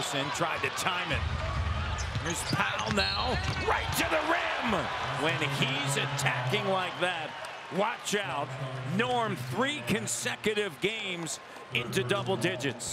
Iverson tried to time it. Here's Powell now, right to the rim. When he's attacking like that, watch out. Norm, three consecutive games into double digits.